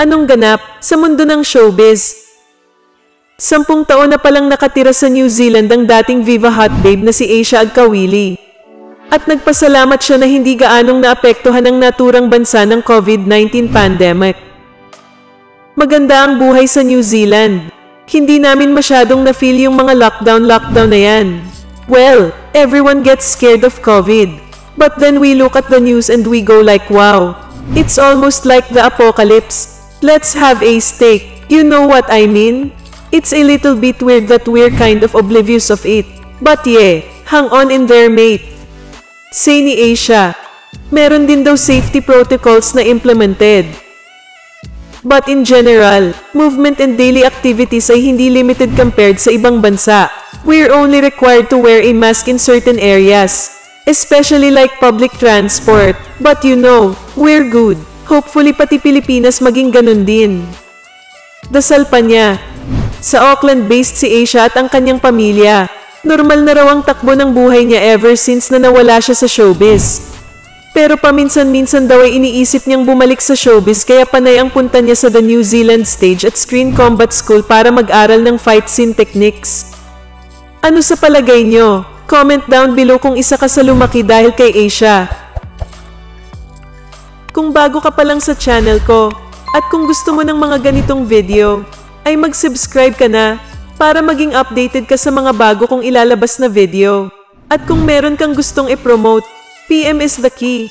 Anong ganap sa mundo ng showbiz? Sampung taon na palang nakatira sa New Zealand ang dating Viva Hot Babe na si Asia Agkawili. At nagpasalamat siya na hindi gaanong naapektuhan ang naturang bansa ng COVID-19 pandemic. Maganda ang buhay sa New Zealand. Hindi namin masyadong na-feel yung mga lockdown-lockdown na yan. Well, everyone gets scared of COVID. But then we look at the news and we go like, wow, it's almost like the apocalypse. Let's have a steak. You know what I mean? It's a little bit weird that we're kind of oblivious of it. But yeah, hang on in there mate. Say ni Asia, meron din daw safety protocols na implemented. But in general, movement and daily activities ay hindi limited compared sa ibang bansa. We're only required to wear a mask in certain areas, especially like public transport. But you know, we're good. Hopefully pati Pilipinas maging ganun din. Dasal pa niya. Sa Auckland-based si Asia at ang kanyang pamilya. Normal na raw ang takbo ng buhay niya ever since na nawala siya sa showbiz. Pero paminsan-minsan daw ay iniisip niyang bumalik sa showbiz kaya panay ang punta niya sa the New Zealand stage at Screen Combat School para mag-aral ng fight scene techniques. Ano sa palagay niyo? Comment down below kung isa ka sa lumaki dahil kay Asia. Kung bago ka pa lang sa channel ko, at kung gusto mo ng mga ganitong video, ay mag-subscribe ka na para maging updated ka sa mga bago kong ilalabas na video. At kung meron kang gustong i-promote, PM is the key.